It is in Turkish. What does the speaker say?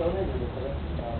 Evet, o